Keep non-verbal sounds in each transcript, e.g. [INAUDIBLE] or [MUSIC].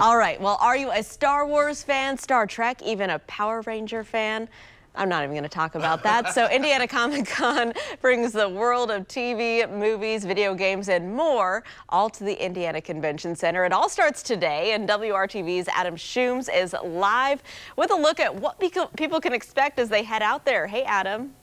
All right. Well, are you a Star Wars fan, Star Trek, even a Power Ranger fan? I'm not even going to talk about that. So [LAUGHS] Indiana Comic Con brings the world of TV, movies, video games, and more all to the Indiana Convention Center. It all starts today, and WRTV's Adam Schumes is live with a look at what people can expect as they head out there. Hey, Adam.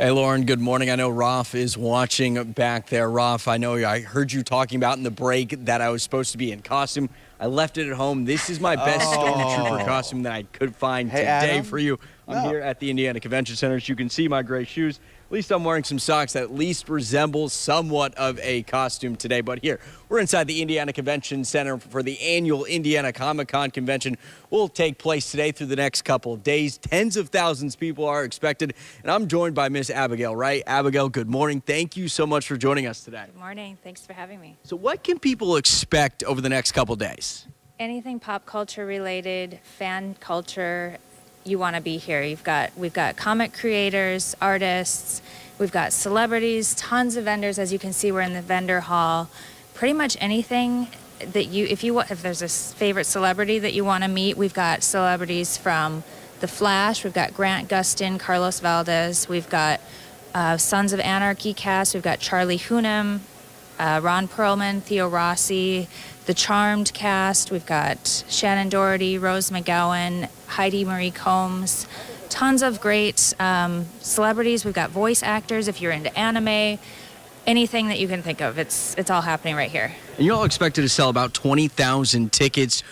Hey, Lauren, good morning. I know Roth is watching back there. Roth, I know I heard you talking about in the break that I was supposed to be in costume. I left it at home. This is my best oh. Stormtrooper costume that I could find hey, today Adam? for you. I'm no. here at the Indiana Convention Center. As you can see, my gray shoes. At least I'm wearing some socks that at least resemble somewhat of a costume today. But here, we're inside the Indiana Convention Center for the annual Indiana Comic Con convention. Will take place today through the next couple of days. Tens of thousands of people are expected. And I'm joined by Miss Abigail Wright. Abigail, good morning. Thank you so much for joining us today. Good morning. Thanks for having me. So what can people expect over the next couple days? Anything pop culture related, fan culture, you want to be here. You've got we've got comic creators, artists, we've got celebrities, tons of vendors. As you can see, we're in the vendor hall. Pretty much anything that you if you if there's a favorite celebrity that you want to meet, we've got celebrities from The Flash. We've got Grant Gustin, Carlos Valdes. We've got uh, Sons of Anarchy cast. We've got Charlie Hunnam, uh, Ron Perlman, Theo Rossi, the Charmed cast. We've got Shannen Doherty, Rose McGowan, Heidi Marie Combs, tons of great um, celebrities. We've got voice actors if you're into anime. Anything that you can think of, it's it's all happening right here. And you all expected to sell about twenty thousand tickets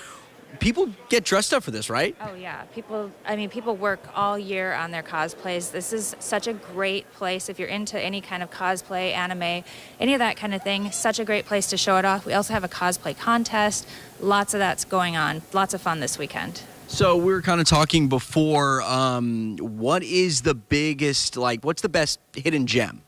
people get dressed up for this, right? Oh yeah, people. I mean, people work all year on their cosplays. This is such a great place if you're into any kind of cosplay, anime, any of that kind of thing. Such a great place to show it off. We also have a cosplay contest. Lots of that's going on. Lots of fun this weekend. So we were kind of talking before. Um, what is the biggest, like, what's the best hidden gem?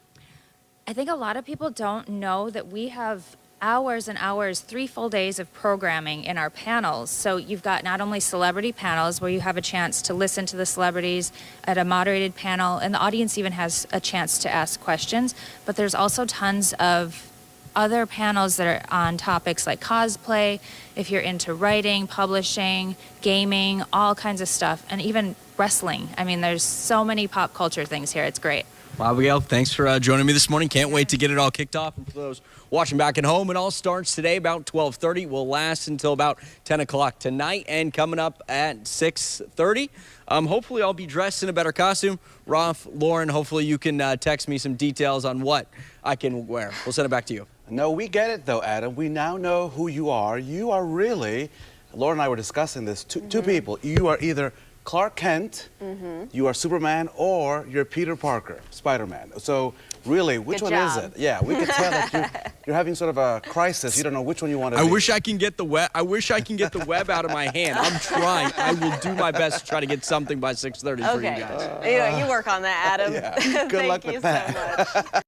I think a lot of people don't know that we have hours and hours, three full days of programming in our panels. So you've got not only celebrity panels where you have a chance to listen to the celebrities at a moderated panel, and the audience even has a chance to ask questions, but there's also tons of other panels that are on topics like cosplay, if you're into writing, publishing, gaming, all kinds of stuff, and even wrestling. I mean, there's so many pop culture things here. It's great. Well, Abigail, thanks for uh, joining me this morning. Can't wait to get it all kicked off. And for those watching back at home, it all starts today about 12:30. Will last until about 10 o'clock tonight, and coming up at 6:30. Um, hopefully, I'll be dressed in a better costume. Roth, Lauren, hopefully you can uh, text me some details on what I can wear. We'll send it back to you. No, we get it though, Adam. We now know who you are. You are really, Lauren and I were discussing this. Two, mm -hmm. two mm-hmm. people. You are either Clark Kent, mm -hmm. you are Superman, or you're Peter Parker, Spider-Man. So really, which Good one job. is it? Yeah, we can tell that you're, [LAUGHS] you're, having sort of a crisis. You don't know which one you want to I be. wish I can get the web. I wish I can get the web out of my hand. I'm trying. I will do my best to try to get something by 6:30 okay. for you guys. Uh, you, you work on that, Adam. [LAUGHS] yeah. Good [LAUGHS] luck with you that. So